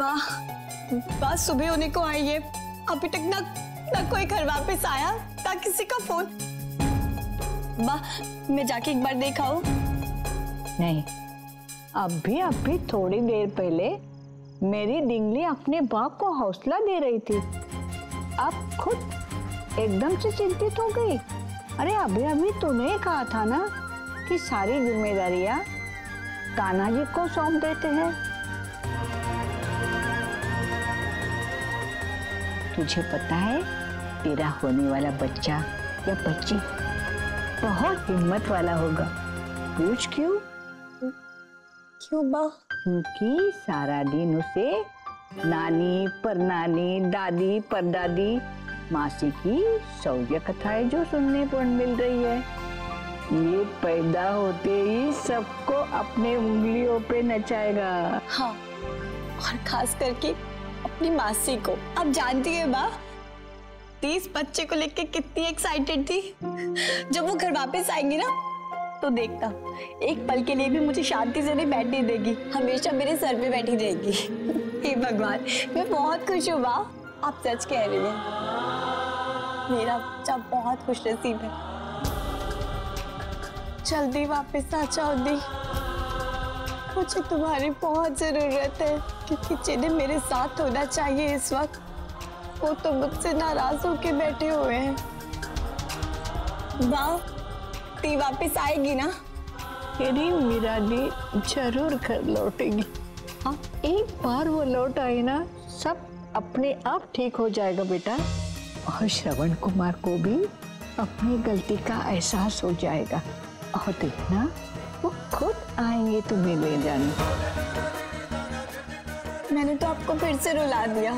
वाह सुबह होने को आई है अभी तक ना ना कोई घर वापस आया, ना किसी का फ़ोन। वाह, मैं जाके एक बार देखा नहीं, अभी अभी, थोड़ी देर पहले मेरी डिंगली अपने बाप को हौसला दे रही थी। अब खुद एकदम से चिंतित हो गई। अरे, अभी अभी तूने कहा था ना कि सारी जिम्मेदारियाँ कान्हा जी को सौंप देते हैं। तुझे पता है तेरा होने वाला बच्चा या बच्ची बहुत हिम्मत वाला होगा। पूछ क्यों? क्यों वाह क्योंकि सारा दिन उसे नानी परनानी दादी परदादी मासी की शौर्य कथाएँ जो सुनने पर मिल रही है। ये पैदा होते ही सबको अपने उंगलियों पे नचाएगा। हाँ और खास करके अपनी मासी को। आप जानती है माँ? तीस बच्चे को लेके कितनी एक्साइटेड थी। जब वो घर वापस आएँगी ना तो देखता एक पल के लिए भी मुझे शांति से नहीं बैठने देगी। हमेशा मेरे सर पे बैठी रहेगी। हे भगवान, मैं बहुत खुश हूँ माँ। आप सच कह रही हैं। मेरा बच्चा बहुत खुश नसीब है। जल्दी वापस आ जाओ दी। मुझे तुम्हारी बहुत ज़रूरत है। क्योंकि जिन्हें मेरे साथ होना चाहिए इस वक्त, वो तो मुझसे नाराज़ होके बैठे हुए हैं। वाह, ती वापस आएगी ना? तेरी मीरा दी ज़रूर घर लौटेगी। हाँ एक बार वो लौट आई ना, सब अपने आप ठीक हो जाएगा बेटा। और श्रवण कुमार को भी अपनी गलती का एहसास हो जाएगा। और देखना, वो खुद आएँगे तुम्हें ले जाने। मैंने तो आपको फिर से रुला दिया।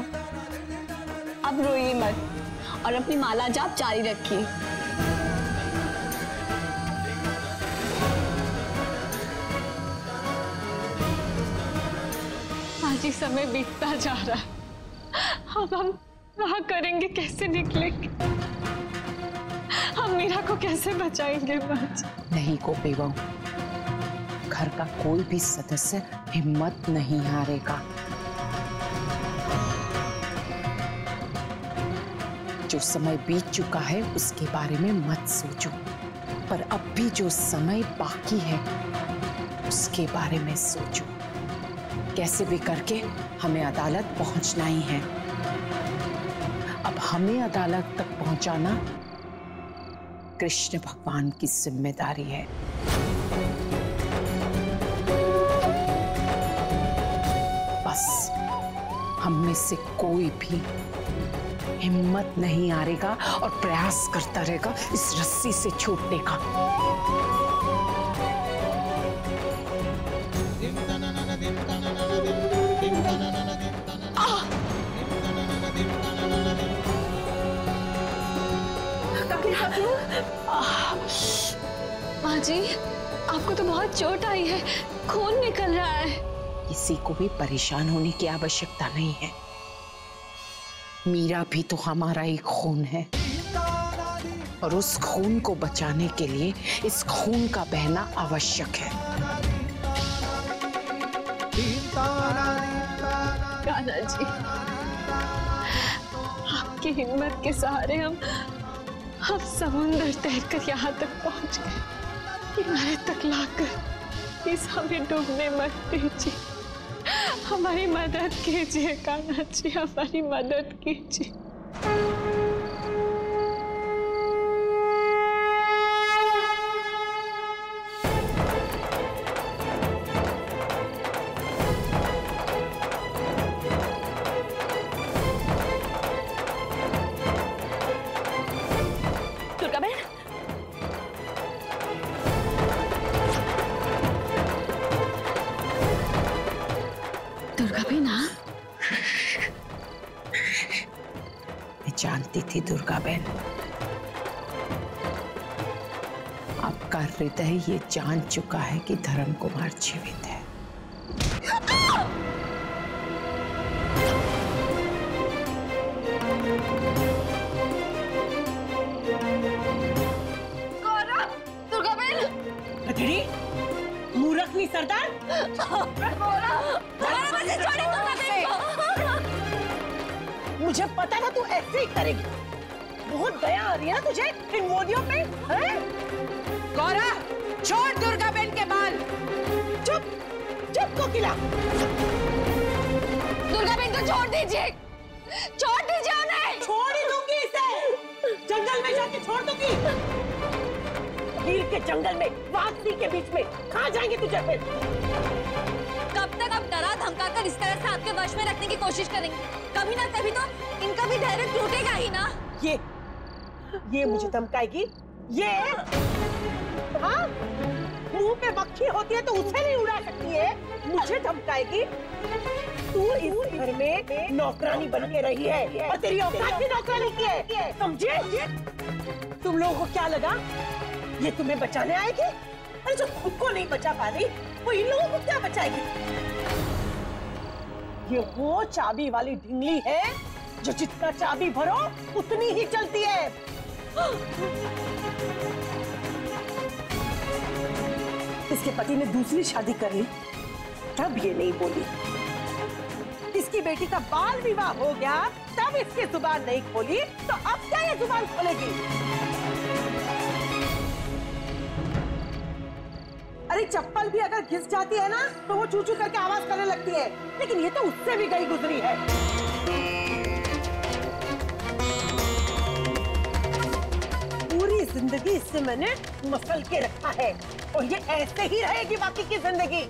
अब रोइए मत और अपनी माला जाप जारी रखिए। आज ही समय बीतता जा रहा है। अब हम वहाँ करेंगे, कैसे निकलेंगे? हम मीरा को कैसे बचाएँगे बच नहीं बहू, घर का कोई भी सदस्य हिम्मत नहीं हारेगा। समय बीत चुका है, उसके बारे में मत सोचो। पर अब भी जो समय बाकी है, उसके बारे में सोचो। कैसे भी करके हमें अदालत पहुँचना ही है। अब हमें अदालत तक पहुंचाना कृष्ण भगवान की ज़िम्मेदारी है। बस, हम में से कोई भी हिम्मत नहीं हारेगा और प्रयास करता रहेगा इस रस्सी से छूटने का। माँ जी आपको तो बहुत चोट आई है खून निकल रहा है। किसी को भी परेशान होने की आवश्यकता नहीं है। मीरा भी तो हमारा ही खून है। और उस खून को बचाने के लिए इस खून का बहना आवश्यक है। जी, आपकी हिम्मत के सहारे हम हम समुंदर तैर कर यहाँ तक पहुँच गए। तक लाकर इस हमें डूबने मत दीजिए। हमारी मदद कीजिए कान्हा जी हमारी मदद कीजिए। जानती थी दुर्गा बहन। आपका हृदय ये जान चुका है कि धर्म कुमार जीवित है। दुर्गा बहन। अधड़ी मूर्ख नहीं सरदार। छोड़े मुझे पता था तू ऐसे ही करेगी। बहुत दया आ रही है ना तुझे इन मोदियों पे हैं? गौरा छोड़ दुर्गा बहन के बाल। चुप चुप कोकिला। दुर्गा बहन को छोड़ दीजिए। छोड़ दीजिए उन्हें। छोड़ ही दूँगी इसे। जंगल में जाके छोड़ दूँगी। हीर के जंगल में वासनी के बीच में कहाँ जाएँगे तुझे फिर। तक आप डरा धमका कर इस तरह से आपके वश में रखने की कोशिश करेंगे। कभी ना कभी तो इनका भी धैर्य टूटेगा ही ना। ये ये मुझे धमकाएगी। ये हाँ मुँह पे मक्खी होती है तो उसे नहीं उड़ा सकती है। मुझे धमकाएगी। तू इस घर में नौकरानी बन के रही है और तेरी औकात भी नौकरानी की है। समझे? तुम लोगों को क्या लगा? ये तुम्हें बचाने आएगी? अरे जो खुद को नहीं बचा पा रही, वो इन लोगों को क्या बचाएगी? ये वो चाबी वाली ढिंगली है, जो जितना चाबी भरो, उतनी ही चलती है। इसके पति ने दूसरी शादी कर ली। तब ये नहीं बोली। इसकी बेटी का बाल विवाह हो गया, तब इसकी ज़ुबान नहीं खोली तो अब क्या ये ज़ुबान खोलेगी? चप्पल भी अगर घिस जाती है ना तो वो चू चू करके आवाज़ करने लगती है। लेकिन ये तो उससे भी गई गुजरी है। पूरी ज़िंदगी इससे मैंने मसल के रखा है, और ये ऐसे ही रहेगी बाकी की ज़िंदगी।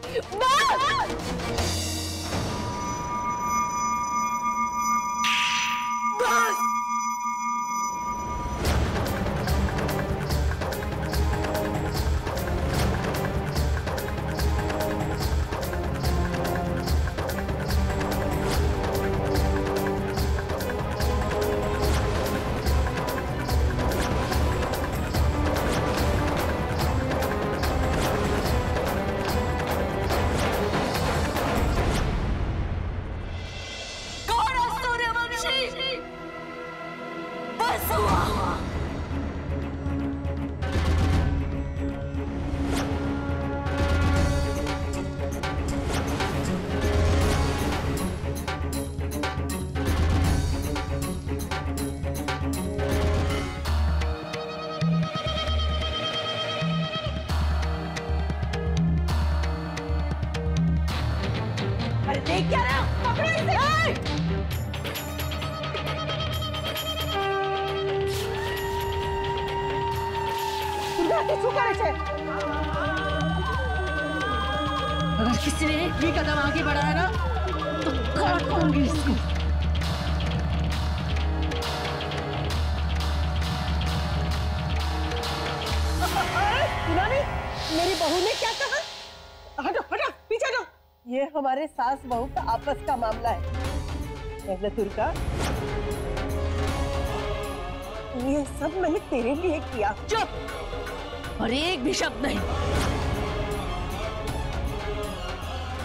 दुर्गा के શું કરે છે अगर किसी ने एक भी कदम आगे बढ़ाया ना तो काट दूंगी इसको सुना नहीं मेरी बहू ने क्या कहा हटो हटो पीछे हटो ये हमारे सास बहू का आपस का मामला है पहले दुर्गा ये सब मैंने तेरे लिए किया चुप और एक भी शब्द नहीं।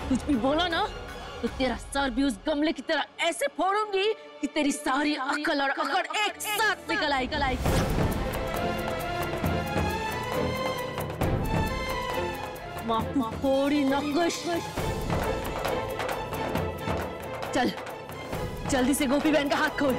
कुछ भी बोला ना तो तेरा सर भी उस गमले की तरह ऐसे फोड़ूँगी कि तेरी सारी अकल और अकड़ एक साथ निकल आई कल आई थोड़ी नकुश चल जल्दी से गोपी बहन का हाथ खोल।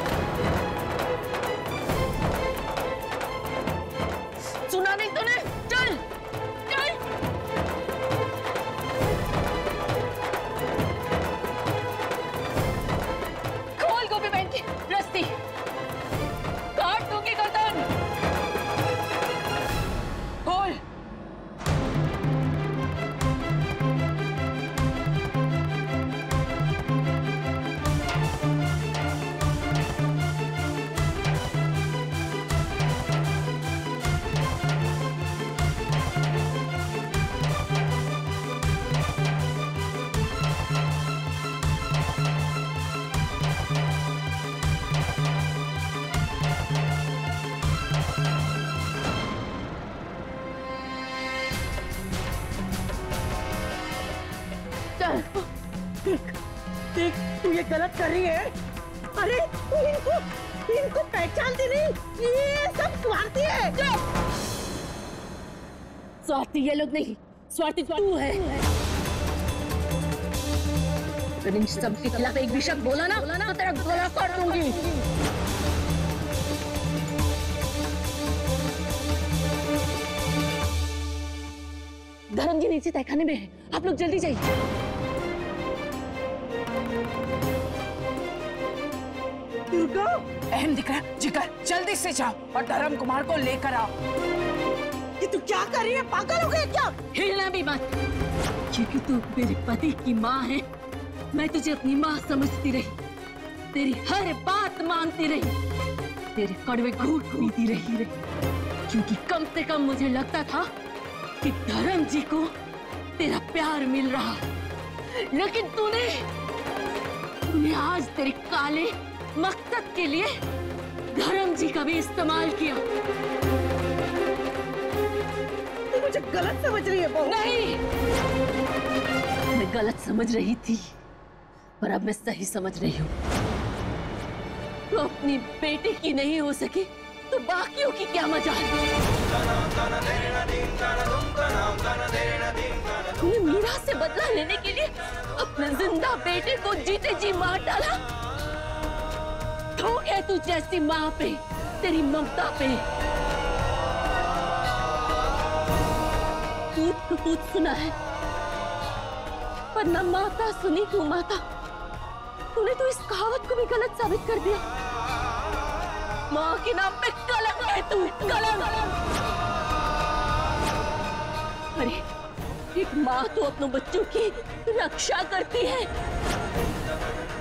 कर रही है? अरे इनको इनको पहचानती नहीं? ये सब स्वार्थी है। स्वार्थी ये लोग नहीं, स्वार्थी तू है। सबके खिलाफ एक भी शब्द बोला ना तो तेरा गला काट दूँगी। धर्म जी नीचे तहखाने में है। आप लोग जल्दी जाइए। दुर्गा। अहम दिख रहा है। जिगर जल्दी से जाओ और धर्म कुमार को लेकर आओ। ये तू क्या कर रही है? पागल हो गई क्या? हिलना भी मत। क्योंकि तू मेरे पति की माँ है। मैं तुझे अपनी माँ समझती रही। तेरी हर बात मानती रही। तेरे कड़वे घूट पीती रही रही। क्योंकि कम से कम मुझे लगता था कि धर्म जी को तेरा प्यार मिल रहा। लेकिन तूने तूने आज तेरे काले मकसद के लिए धर्म जी का भी इस्तेमाल किया। तू मुझे गलत समझ रही है बहू। नहीं। मैं गलत समझ रही थी पर अब मैं सही समझ रही हूँ। तो अपनी बेटी की नहीं हो सकी तो बाकियों की क्या मज़ा तूने मीरा से बदला लेने के लिए अपने ज़िंदा बेटे को जीते जी मार डाला? ठोक है तू जैसी माँ पे, तेरी ममता पे। पूत तो सुना है, पर न माता सुनी तू माता। तूने तो इस कहावत को भी गलत साबित कर दिया। माँ के नाम पे कलंक है तू, कलंक। अरे, एक माँ तो अपने बच्चों की रक्षा करती है।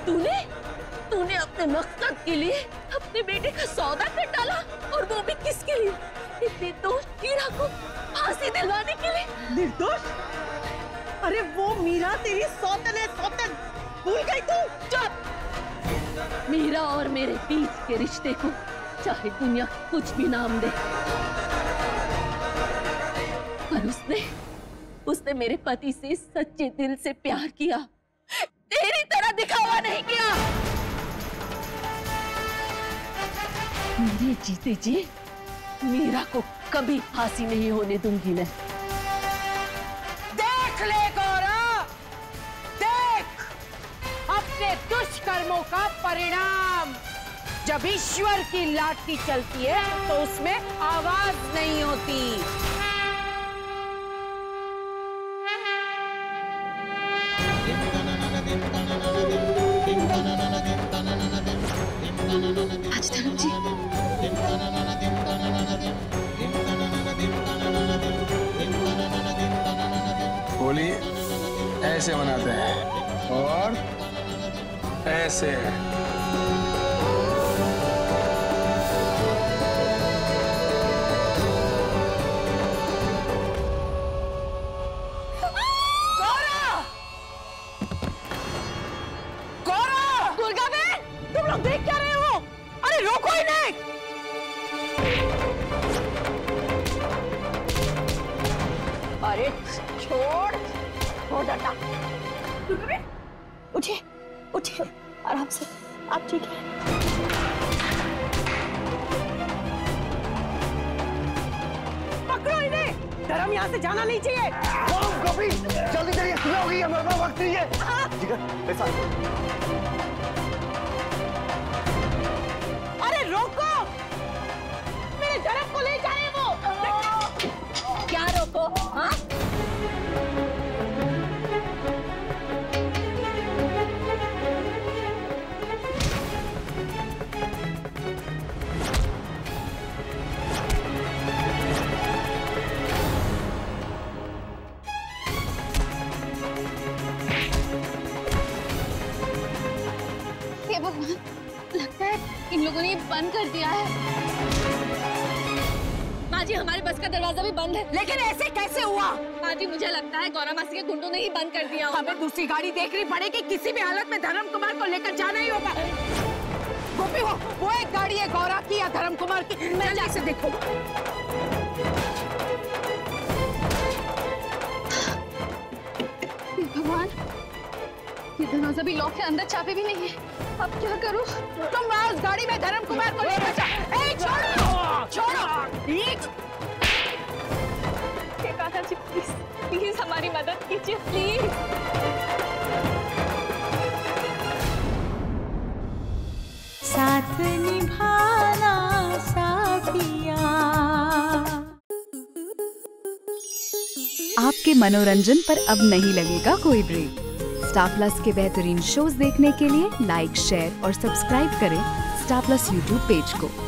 तूने तूने अपने मकसद के लिए अपने बेटे का सौदा कर डाला और वो भी किसके लिए? एक निर्दोष हीरा को फांसी दिलवाने के लिए। निर्दोष? अरे वो मीरा तेरी सौतन है सौतन। भूल गई तू? चुप। मीरा और मेरे बीच के रिश्ते को चाहे दुनिया कुछ भी नाम दे पर उसने उसने मेरे पति से सच्चे दिल से प्यार किया। तेरी तरह दिखावा नहीं किया। मेरे जीते जी, मीरा को कभी फांसी नहीं होने दूँगी मैं। देख ले गौरा, देख अपने दुष्कर्मों का परिणाम। जब ईश्वर की लाठी चलती है तो उसमें आवाज़ नहीं होती। होली ऐसे मनाते हैं। और ऐसे। अरे छोड़ छोड़ डंडा उठिए उठिए आराम से आप ठीक है? पकड़ो इन्हें। धर्म यहाँ से जाना नहीं चाहिए। जल्दी जल्दी सुबह हो गई है हमारे वक्त नहीं है। का दरवाज़ा भी बंद है। लेकिन ऐसे कैसे हुआ? माँ जी मुझे लगता है गौरा मासी के गुंडों ने ही बंद कर दिया होगा। हमें दूसरी गाड़ी देखनी पड़ेगी। किसी भी हालत में धर्म कुमार को लेकर जाना ही होगा। गोपी वो वो एक गाड़ी है गौरा की या धर्म कुमार की? मैं जैसे देखो। भगवान ये दरवाज़ा भी लॉक है अंदर चाबी भी नहीं है। अब क्या करूँ? तुम उस गाड़ी में धर्म कुमार को लेकर छोड़ो! छोड़ो! हमारी मदद कीजिए प्लीज़ साथ निभाना साथिया। आपके मनोरंजन पर अब नहीं लगेगा कोई ब्रेक स्टार प्लस के बेहतरीन शोज़ देखने के लिए लाइक शेयर और सब्सक्राइब करें स्टार प्लस यूट्यूब पेज को।